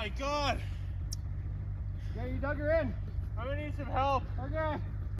my god. Yeah, you dug her in. I'm gonna need some help. Okay.